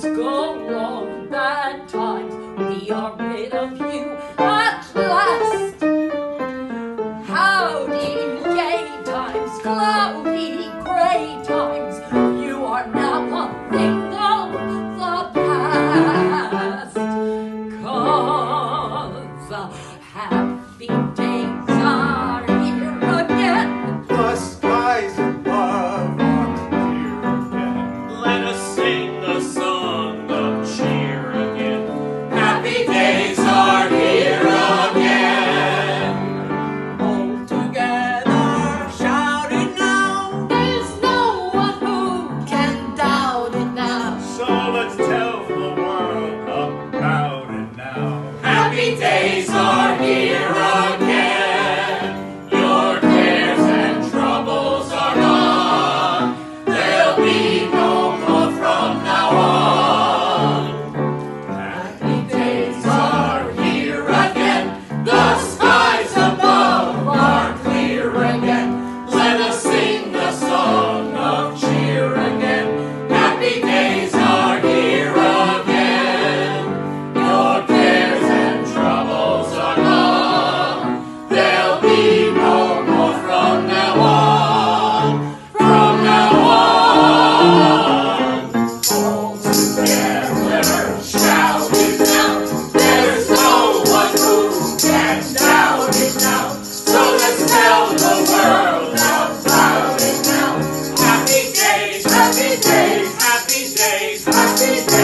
things go wrong, bad times, we are rid of you at last. Howdy, gay times, cloudy, grey times, you are now a thing of the past. Cause happy days. these days. Like days.